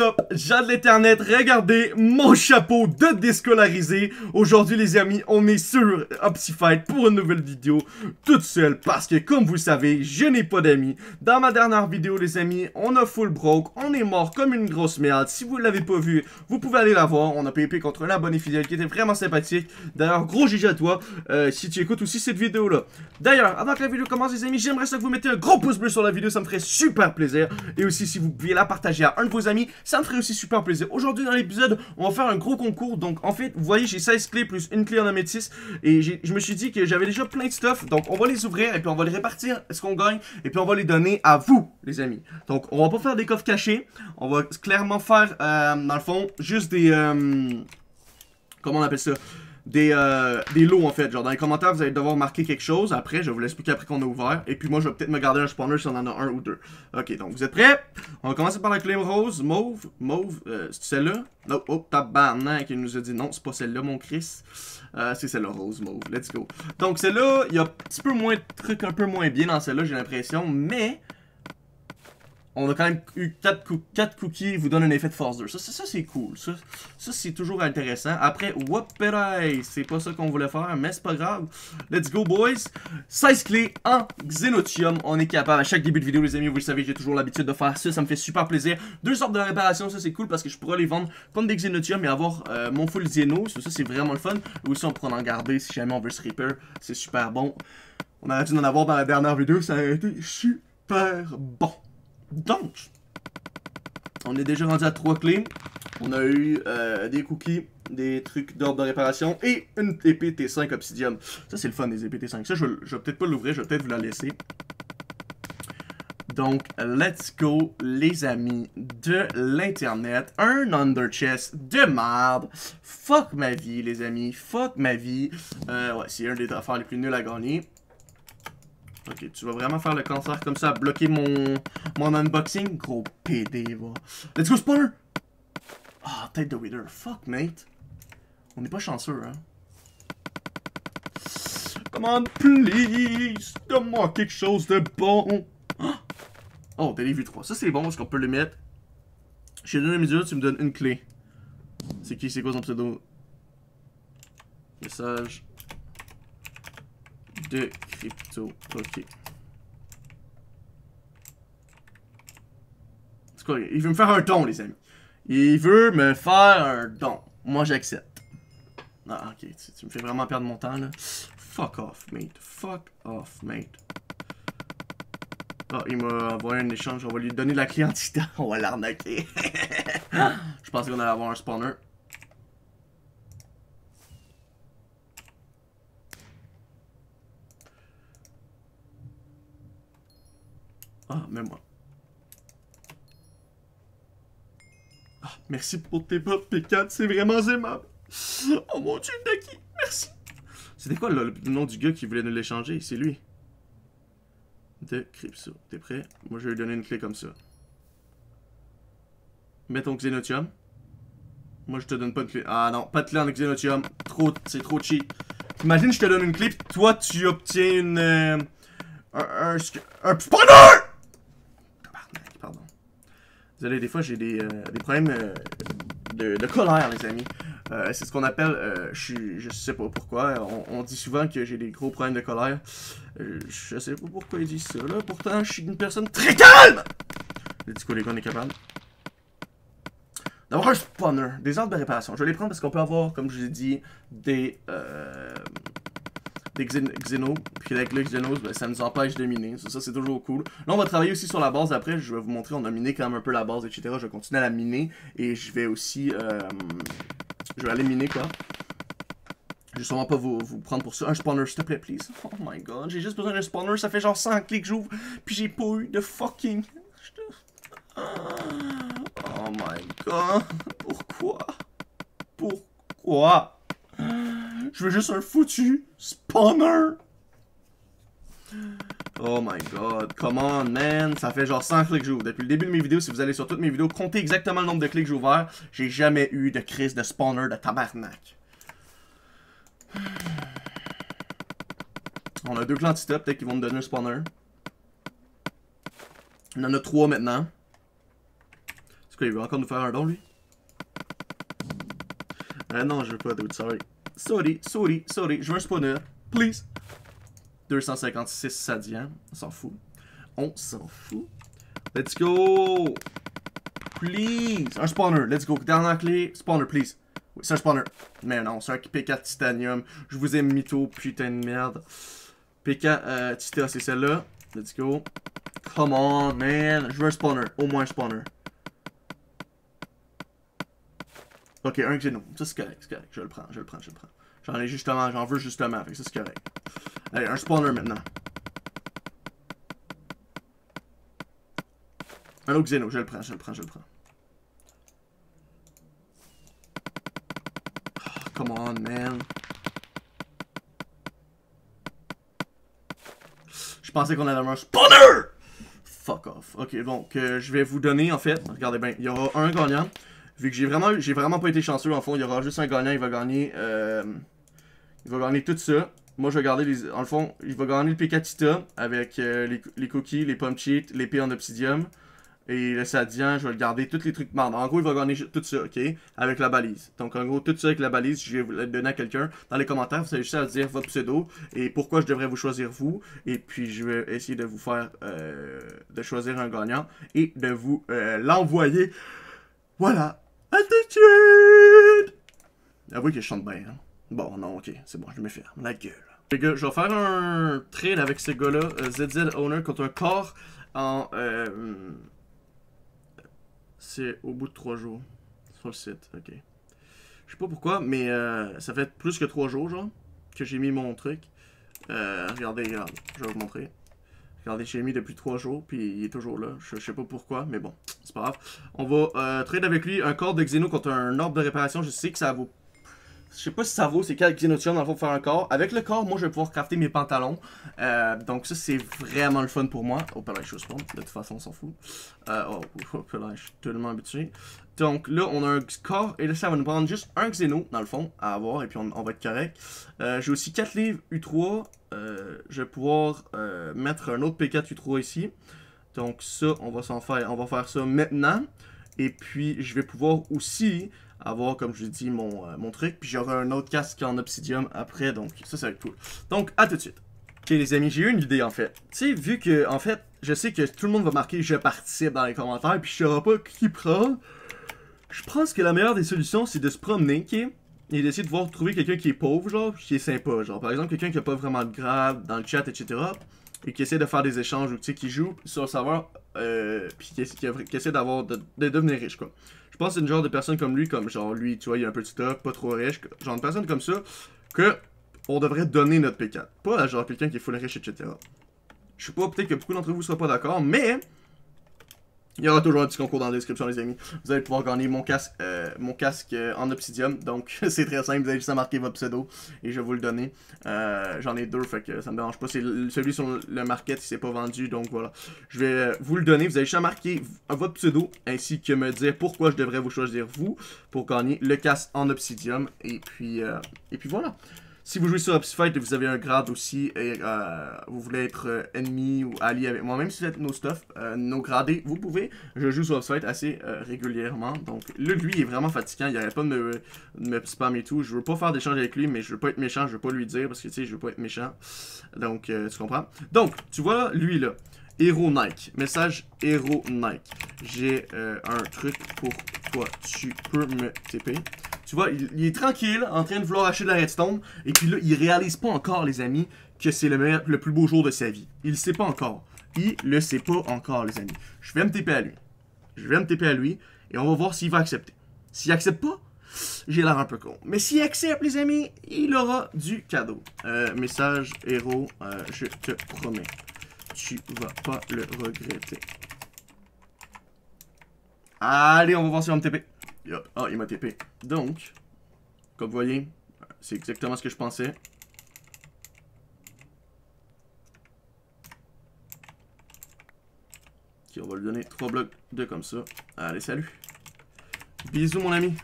up? Jean de l'internet, regardez mon chapeau de déscolarisé. Aujourd'hui les amis, on est sur Optifight pour une nouvelle vidéo toute seule parce que comme vous savez, je n'ai pas d'amis. Dans ma dernière vidéo les amis, on a full broke, on est mort comme une grosse merde. Si vous ne l'avez pas vu, vous pouvez aller la voir. On a payé contre un abonné fidèle qui était vraiment sympathique. D'ailleurs, gros GG à toi euh, si tu écoutes aussi cette vidéo là. D'ailleurs, avant que la vidéo commence les amis, j'aimerais ça que vous mettez un gros pouce bleu sur la vidéo, ça me ferait super plaisir. Et aussi si vous pouviez la partager à un de vos amis, ça me ferait aussi super plaisir. Aujourd'hui dans l'épisode, on va faire un gros concours. Donc en fait, vous voyez, j'ai 16 clés plus une clé en améthyste. Et je me suis dit que j'avais déjà plein de stuff. Donc on va les ouvrir et puis on va les répartir, est-ce qu'on gagne? Et puis on va les donner à vous, les amis. Donc on va pas faire des coffres cachés. On va clairement faire, euh, dans le fond, juste des... Euh, comment on appelle ça? Des, euh, des lots en fait. Genre dans les commentaires, vous allez devoir marquer quelque chose. Après, je vais vous l'expliquer après qu'on a ouvert. Et puis moi, je vais peut-être me garder un spawner si on en a un ou deux. Ok, donc vous êtes prêts? On va commencer par la clé rose, mauve, mauve. Euh, c'est celle-là? Non, oh, tabarnak, il nous a dit non, c'est pas celle-là, mon Chris. Euh, c'est celle-là, rose, mauve. Let's go. Donc celle-là, il y a un petit peu moins de trucs un peu moins bien dans celle-là, j'ai l'impression. Mais on a quand même eu 4, cookies, vous donne un effet de force 2. Ça, ça, c'est cool. Ça, ça c'est toujours intéressant. Après, whoopéraille, c'est pas ça qu'on voulait faire, mais c'est pas grave. Let's go, boys. 16 clés en Xenotium. On est capable. À chaque début de vidéo, les amis, vous le savez, j'ai toujours l'habitude de faire ça. Ça me fait super plaisir. Deux sortes de réparation, ça c'est cool parce que je pourrais les vendre comme des Xenotium et avoir euh, mon full Xeno. Ça, c'est vraiment le fun. Et aussi, on pourra en garder si jamais on veut se. C'est super bon. On a dû en avoir dans la dernière vidéo. Ça a été super bon. Donc, on est déjà rendu à trois clés. On a eu euh, des cookies, des trucs d'ordre de réparation et une épée T5 Obsidium. Ça, c'est le fun, des épées T5. Ça, je, vais peut-être pas l'ouvrir, je vais peut-être vous la laisser. Donc, let's go, les amis de l'Internet. Un Under Chest de merde. Fuck ma vie, les amis. Fuck ma vie. Euh, ouais, c'est un des affaires les plus nuls à gagner. Ok, tu vas vraiment faire le cancer comme ça, bloquer mon, mon unboxing? Gros PD, va. Let's go, spawner! Ah, tête de Wither. Fuck, mate. On n'est pas chanceux, hein. Come please! Donne-moi quelque chose de bon! Oh, Delivery 3. Ça, c'est bon parce qu'on peut le mettre. Donne une mesure, tu me donnes une clé. C'est qui? C'est quoi son pseudo? Message de crypto. Ok. Il veut me faire un don, les amis. Il veut me faire un don. Moi, j'accepte. Ah, ok. Tu, me fais vraiment perdre mon temps, là. Fuck off, mate. Fuck off, mate. Ah, il m'a envoyé un échange. On va lui donner la clientèle. On va l'arnaquer. Je pensais qu'on allait avoir un spawner. Ah, mais moi. Ah, merci pour tes potes, P4, c'est vraiment aimable. Oh mon dieu, Naki, merci. C'était quoi le nom du gars qui voulait nous l'échanger? C'est lui. De Crypto. T'es prêt? Moi, je vais lui donner une clé comme ça. Mets ton Xenotium. Moi, je te donne pas de clé. Ah non, pas de clé en Xenotium. Trop, c'est trop cheap. Imagine, je te donne une clé, toi, tu obtiens une... Euh, un, un, un spawner! Désolé, des fois j'ai des, euh, problèmes euh, de, colère, les amis. Euh, c'est ce qu'on appelle, je, je sais pas pourquoi, on, dit souvent que j'ai des gros problèmes de colère. je sais pas pourquoi ils disent ça, là. Pourtant, je suis une personne très calme! Du coup, les gars, on est capable. D'avoir un spawner, des ordres de réparation. Je vais les prendre parce qu'on peut avoir, comme je vous ai dit, des des Xeno, puis avec le Xenos, ben, ça nous empêche de miner. Ça, c'est toujours cool. Là, on va travailler aussi sur la base. Après, je vais vous montrer, on a miné quand même un peu la base, etc. Je vais continuer à la miner. Et je vais aussi... Euh, je vais aller miner, quoi. Je vais sûrement pas vous, vous, prendre pour ça. Un spawner, s'il te plaît, please. Oh my god, j'ai juste besoin d'un spawner. Ça fait genre 100 clics que j'ouvre. Puis j'ai pas eu de fucking... Oh my god. Pourquoi? Pourquoi? Je veux juste un foutu spawner. Oh my god, come on man, ça fait genre 100 clics que j'ouvre. Depuis le début de mes vidéos, si vous allez sur toutes mes vidéos, comptez exactement le nombre de clics que j'ai ouvert. J'ai jamais eu de crise de spawner de tabarnak. On a deux clantitas, peut-être qu'ils vont me donner un spawner. On en a trois maintenant. quoi, il veut encore nous faire un don, lui? Ah non, je veux pas, dude, sorry. Sorry, sorry, sorry, je veux un spawner, please. 256 Sadian, on s'en fout. On s'en fout. Let's go! Please! Un spawner, let's go. Dernière clé, spawner, please. Oui, c'est un spawner. Mais non, c'est un P4 Titanium. Je vous ai mytho, putain de merde. P4 euh, Tita, c'est celle-là. Let's go. Come on, man. Je veux un spawner. Au moins un spawner. Ok, un Xeno. Ça, c'est correct, c'est correct. Je le prends, je le prends, je le prends. J'en ai justement, j'en veux justement. Fait ça, c'est correct. Allez, un spawner maintenant. Un autre Xeno, je le prends, je le prends, je le prends. Oh, come on, man. Je pensais qu'on avait un spawner! Fuck off. Ok, donc, euh, je vais vous donner, en fait, regardez bien, il y aura un gagnant. Vu que j'ai vraiment, j'ai vraiment pas été chanceux, en fond, il y aura juste un gagnant, il va gagner, euh, il va gagner tout ça. Moi, je vais garder les, en le fond, il va gagner le Pekatita avec euh, les, les, cookies, les pommes cheat, l'épée en obsidium. Et le Sadian, je vais le garder, tous les trucs marrants. En gros, il va gagner tout ça, ok? Avec la balise. Donc, en gros, tout ça avec la balise, je vais vous le donner à quelqu'un. Dans les commentaires, vous avez juste à dire votre pseudo et pourquoi je devrais vous choisir vous. Et puis, je vais essayer de vous faire, euh, de choisir un gagnant et de vous l'envoyer. Voilà. À tout de suite! Avouez que je chante bien, hein? Bon, non, ok, c'est bon, je me ferme. La gueule. Les gars, je vais faire un trade avec ce gars-là, euh, ZZ Owner, contre un corps en... Euh, c'est au bout de 3 jours. Sur le site, ok. Je sais pas pourquoi, mais euh, ça fait plus que 3 jours, genre, que j'ai mis mon truc. Euh, regardez, regarde, je vais vous montrer. Regardez, j'ai mis depuis 3 jours, puis il est toujours là. Je, je sais pas pourquoi, mais bon, c'est pas grave. On va euh, trade avec lui un corps de Xeno contre un orbe de réparation. Je sais que ça vaut je sais pas si ça vaut, c'est quel Xenotion dans le fond pour faire un corps. Avec le corps, moi je vais pouvoir crafter mes pantalons. Euh, donc ça c'est vraiment le fun pour moi. Oh là, je suis spawn, de toute façon on s'en fout. Euh, oh, oh là, je suis tellement habitué. Donc là on a un corps et là ça va nous prendre juste un Xeno dans le fond à avoir et puis on, va être correct. Euh, J'ai aussi 4 livres U3. Euh, je vais pouvoir mettre un autre P4 U3 ici. Donc ça on va s'en faire, on va faire ça maintenant. Et puis je vais pouvoir aussi avoir, comme je dis, mon, euh, mon truc. Puis j'aurai un autre casque en obsidium après, donc ça, ça va être cool. Donc, à tout de suite. Ok, les amis, j'ai eu une idée, en fait. Tu sais, vu que, en fait, je sais que tout le monde va marquer « je participe » dans les commentaires, puis je saurai pas qui prend. Je pense que la meilleure des solutions, c'est de se promener, ok? Et d'essayer de voir trouver quelqu'un qui est pauvre, genre, qui est sympa, genre. Par exemple, quelqu'un qui a pas vraiment de grade dans le chat, etc. Et qui essaie de faire des échanges, ou tu sais, qui joue sur le serveur, euh, puis qui, essaie d'avoir, de devenir riche, quoi. Je pense que c'est une genre de personne comme lui, comme genre lui, tu vois, il a un petit top, pas trop riche, genre une personne comme ça, que on devrait donner notre P4. Pas genre quelqu'un qui est full riche, etc. Je sais pas, peut-être que beaucoup d'entre vous ne seront pas d'accord, mais il y aura toujours un petit concours dans la description, les amis. Vous allez pouvoir gagner mon casque, euh, mon casque euh, en obsidium. Donc, c'est très simple. Vous avez juste à marquer votre pseudo et je vais vous le donner. Euh, J'en ai deux, fait que ça me dérange pas. C'est celui sur le market, il s'est pas vendu. Donc, voilà. Je vais vous le donner. Vous avez juste à marquer votre pseudo ainsi que me dire pourquoi je devrais vous choisir vous pour gagner le casque en obsidium. Et puis, et puis voilà. Si vous jouez sur Opsifight et vous avez un grade aussi, et euh, vous voulez être euh, ennemi ou allié avec moi, même si vous êtes nos stuff, euh, nos gradés, vous pouvez. Je joue sur Opsifight assez euh, régulièrement. Donc là, lui, est vraiment fatigant. Il arrête pas de me, de spam et tout. Je veux pas faire d'échange avec lui, mais je veux pas être méchant. Je veux pas lui dire parce que tu sais, je veux pas être méchant. Donc, tu comprends? Donc, tu vois, lui là. Hero Nike. Message Hero Nike. J'ai un truc pour toi. Tu peux me TP. Tu vois, il, est tranquille, en train de vouloir acheter de la redstone, et puis là, il réalise pas encore, les amis, que c'est le meilleur, le plus beau jour de sa vie. Il le sait pas encore. Il le sait pas encore, les amis. Je vais me TP à lui. Je vais me TP à lui, et on va voir s'il va accepter. S'il accepte pas, j'ai l'air un peu con. Mais s'il accepte, les amis, il aura du cadeau. Euh, message héros, euh, je te promets. Tu vas pas le regretter. Allez, on va voir si on me TP. Ah, il m'a TP. Donc, comme vous voyez, c'est exactement ce que je pensais. Ok, on va lui donner 3 blocs de comme ça. Allez, salut. Bisous, mon ami.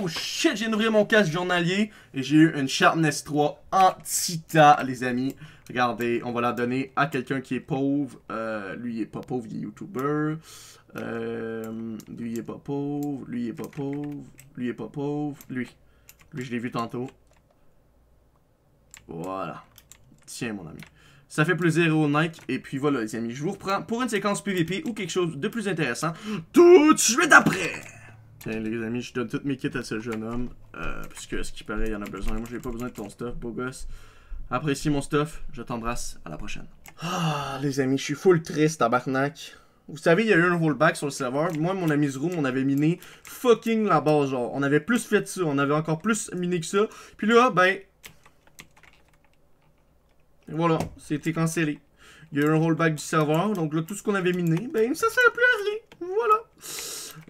Oh shit, j'ai ouvert mon casque journalier et j'ai eu une Sharpness 3 en Tita, les amis. Regardez, on va la donner à quelqu'un qui est pauvre. Euh, lui, il est pas pauvre, il est YouTuber. Euh, lui, il est pas pauvre. Lui, il est pas pauvre. Lui, est pas pauvre. Lui. Lui, je l'ai vu tantôt. Voilà. Tiens, mon ami. Ça fait plaisir au Nike. Et puis voilà, les amis. Je vous reprends pour une séquence PVP ou quelque chose de plus intéressant tout de suite après. Tiens, les amis, je donne toutes mes kits à ce jeune homme. Euh, puisque, ce qui paraît, il en a besoin. Moi, j'ai pas besoin de ton stuff, beau gosse. Apprécie mon stuff. Je t'embrasse. À la prochaine. Ah, les amis, je suis full triste, tabarnak. Vous savez, il y a eu un rollback sur le serveur. Moi, mon ami Zroom, on avait miné fucking la base, genre. On avait plus fait ça. On avait encore plus miné que ça. Puis là, ben... Voilà, c'était cancellé. Il y a eu un rollback du serveur. Donc là, tout ce qu'on avait miné, ben, ça sert plus à rien.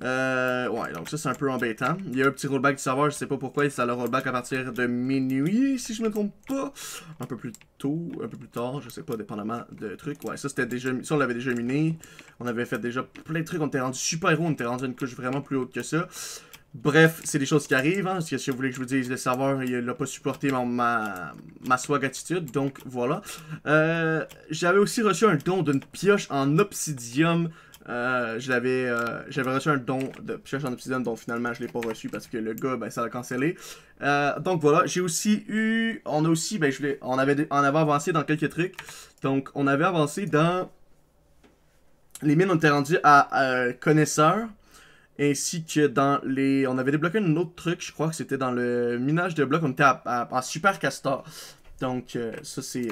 Euh, ouais, donc ça c'est un peu embêtant. Il y a un petit rollback du serveur, je sais pas pourquoi, ça le rollback à partir de minuit, si je me trompe pas. Un peu plus tôt, un peu plus tard, je sais pas, dépendamment de trucs. Ouais, ça c'était déjà, ça on l'avait déjà miné. On avait fait déjà plein de trucs, on était rendu super héros, on était rendu une couche vraiment plus haute que ça. Bref, c'est des choses qui arrivent, hein, si vous voulez que je vous dise, le serveur, il n'a pas supporté ma, ma, ma swag attitude, donc voilà. Euh, J'avais aussi reçu un don d'une pioche en obsidium euh, j'avais euh, j'avais reçu un don de pioche en obsidienne, dont finalement je l'ai pas reçu parce que le gars, ben, ça l'a cancellé. Euh, donc voilà, j'ai aussi eu, on a aussi, ben, je on avait, on avait avancé dans quelques trucs. Donc on avait avancé dans les mines, on était rendu à, connaisseur. Ainsi que dans les... On avait débloqué un autre truc, je crois que c'était dans le minage de blocs, on était à, en super castor. Donc ça c'est...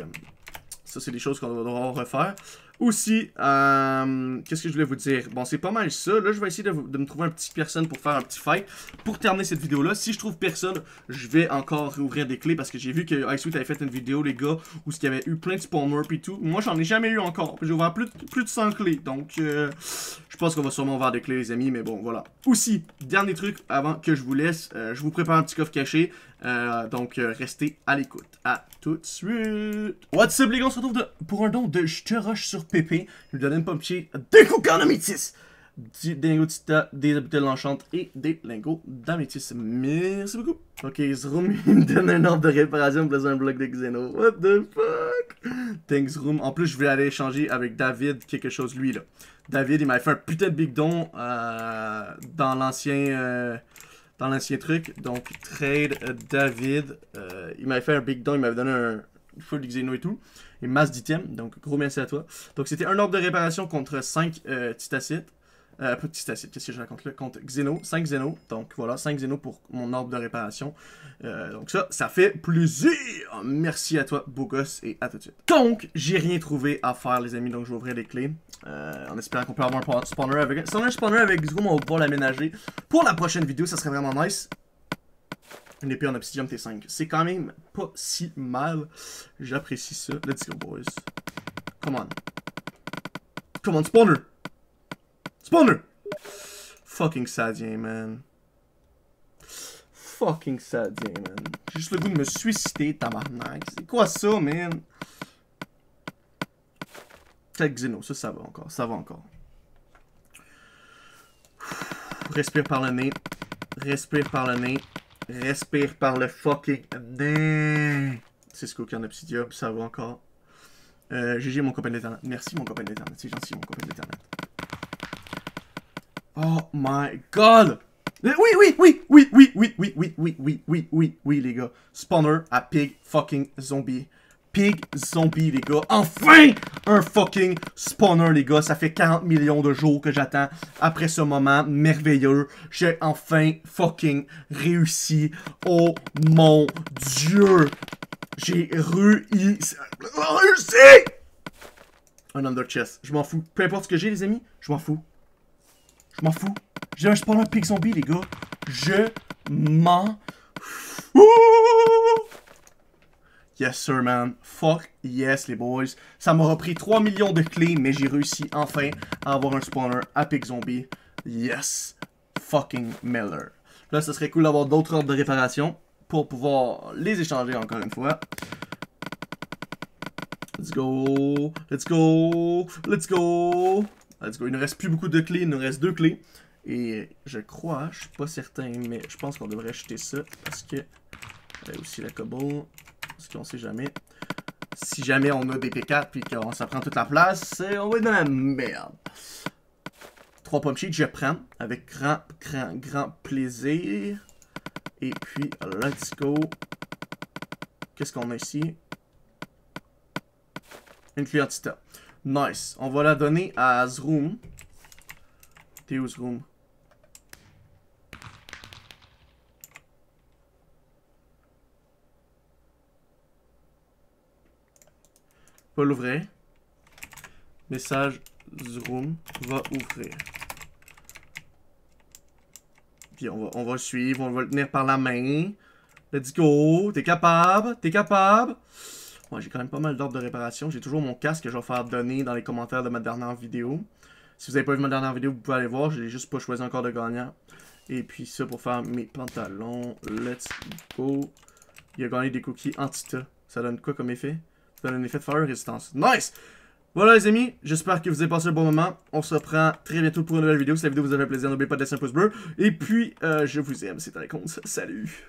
Ça c'est des choses qu'on va devoir refaire. Aussi, euh, qu'est-ce que je voulais vous dire? Bon, c'est pas mal ça. Là, je vais essayer de, me trouver un petit personne pour faire un petit fight. Pour terminer cette vidéo-là, si je trouve personne, je vais encore ouvrir des clés parce que j'ai vu que Iceweet avait fait une vidéo, les gars, où il y avait eu plein de spawners et tout. Moi, j'en ai jamais eu encore. J'ai ouvert plus, plus de 100 clés. Donc, euh, je pense qu'on va sûrement ouvrir des clés, les amis. Mais bon, voilà. Aussi, dernier truc avant que je vous laisse, euh, je vous prépare un petit coffre caché. Euh, donc, euh, restez à l'écoute. À tout de suite. What's up, les gars? On se retrouve pour un don de Je rush sur PP. Je lui donne un pompier des coups d'améthyste, des lingots de tita, des habitudes l'enchante et des lingots d'améthyste. Merci beaucoup. Ok, Zroom, il me donne un ordre de réparation plus un bloc de Xeno. What the fuck? Thanks, Room. En plus, je vais aller échanger avec David quelque chose, lui, là. David, il m'a fait un putain de big don euh, dans l'ancien dans l'ancien truc. Donc, trade euh, David. Euh, il m'avait fait un big don, il m'avait donné un full xeno et tout. Et masse d'items. Donc, gros merci à toi. Donc, c'était un ordre de réparation contre 5 euh, titacites. Pas de titacite, qu'est-ce que je raconte là? Contre Xeno, 5 Xeno. Donc voilà, 5 Xeno pour mon ordre de réparation. Donc ça, ça fait plaisir! Merci à toi, beau gosse, et à tout de suite. Donc, j'ai rien trouvé à faire, les amis, donc je vais ouvrir les clés. Euh, en espérant qu'on peut avoir un spawner avec... Si on a un spawner avec Xeno, on va pouvoir l'aménager. Pour la prochaine vidéo, ça serait vraiment nice. Une épée en obsidium T5. C'est quand même pas si mal. J'apprécie ça. Let's go, boys. Come on. Come on, spawner! Spawner! Fucking Sadien, man. Fucking Sadien, man. J'ai juste le goût de me suicider, tabarnak. C'est quoi ça, man? Peut-être Xeno, ça, va encore. Ça va encore. Respire par le nez. Respire par le nez. Respire par le fucking nez. C'est ce qu'aucun obsidium, ça va encore. Euh, GG, mon copain d'internet. Merci, mon copain d'internet. C'est gentil, mon copain d'internet. Oh my god! Oui, oui, oui, oui, oui, oui, oui, oui, oui, oui, oui, oui, oui, les gars. Spawner à Pig fucking Zombie. Pig Zombie, les gars. Enfin! Un fucking spawner, les gars. Ça fait 40 millions de jours que j'attends après ce moment merveilleux. J'ai enfin fucking réussi. Oh mon dieu! J'ai réussi. Réussi! Un under chest. Je m'en fous. Peu importe ce que j'ai, les amis, je m'en fous. Je m'en fous. J'ai un spawn un pig zombie, les gars. Je m'en fous. Yes, sir, man. Fuck yes, les boys. Ça m'aura pris 3 millions de clés, mais j'ai réussi enfin à avoir un spawner à Pig Zombie. Yes. Fucking Miller. Là, ce serait cool d'avoir d'autres ordres de réparation pour pouvoir les échanger encore une fois. Let's go. Let's go. Let's go. Let's go. Il ne reste plus beaucoup de clés. Il nous reste deux clés. Et je crois, je suis pas certain, mais je pense qu'on devrait acheter ça parce que... A aussi la cobble, parce qu'on sait jamais. Si jamais on a des P4 puis qu'on ça prend toute la place, on va être dans la merde. Trois pommes je prends avec grand, grand, grand plaisir. Et puis, let's go. Qu'est-ce qu'on a ici? Une clientité. Nice. On va la donner à Zroom. T'es où Va l'ouvrir. Message Zroom va ouvrir. Puis on va, on va suivre, on va le tenir par la main. Let's go. T'es capable, t'es capable. Moi, j'ai quand même pas mal d'ordres de réparation. J'ai toujours mon casque que je vais faire donner dans les commentaires de ma dernière vidéo. Si vous n'avez pas vu ma dernière vidéo, vous pouvez aller voir. Je n'ai juste pas choisi encore de gagnant. Et puis ça pour faire mes pantalons. Let's go. Il a gagné des cookies Antita. Ça donne quoi comme effet? Donne un effet de fire résistance. Nice! Voilà les amis, j'espère que vous avez passé un bon moment. On se reprend très bientôt pour une nouvelle vidéo. Si la vidéo vous a fait plaisir, n'oubliez pas de laisser un pouce bleu. Et puis, euh, je vous aime, c'était la Salut!